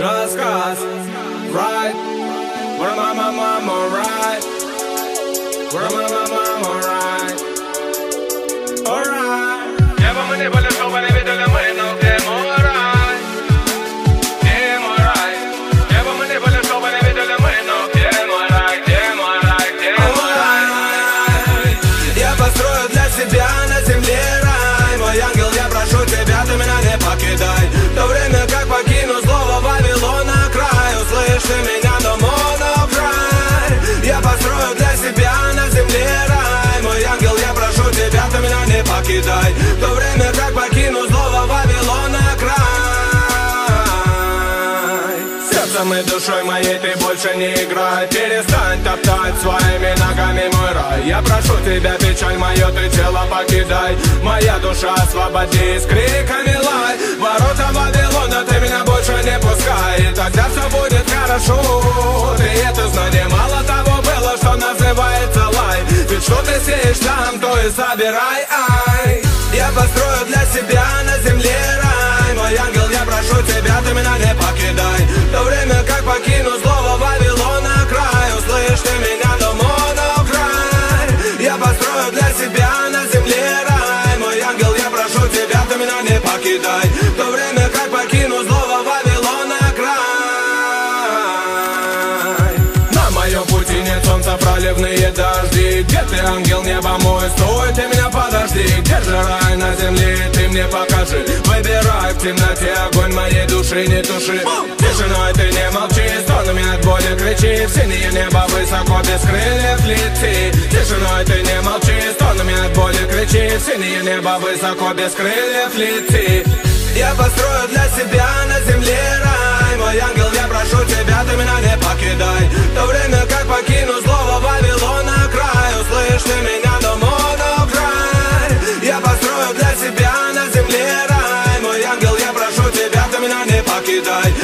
Рассказ, right Where my mama, right Where my mama, right Alright Где бы мы ни были, что бы ни видели мы, но где мой рай? Где мой рай? Где бы мы ни были, что бы ни видели мы, но где мой рай? Где мой рай? Где мой рай? Я построю для себя на земле рай Мой ангел, я прошу тебя, ты меня не покидай Сердцем и душой моей ты больше не играй. Перестань топтать своими ногами мой рай. Я прошу тебя, печаль мое, ты тело покидай. Моя душа освободись, криками лай. Ворота Вавилона, ты меня больше не пускай. И тогда все будет хорошо. Ты это знание, мало того было, что называется лай. Ведь что ты сеешь там, то и собирай, ай Я построю для себя меня не покидай. В то время как покину злого Вавилона край. На моем пути нет солнца, проливные дожди. Где ты, ангел неба мой, стой, ты меня подожди. Где же рай на земле, ты мне покажи в темноте огонь моей души не туши Тишиной ты не молчи, стонами от боли кричи В синее небо высоко без крыльев лети. Тишиной ты не молчи, стонами от боли кричи В синее небо высоко без крыльев лети. Я построю для себя кидай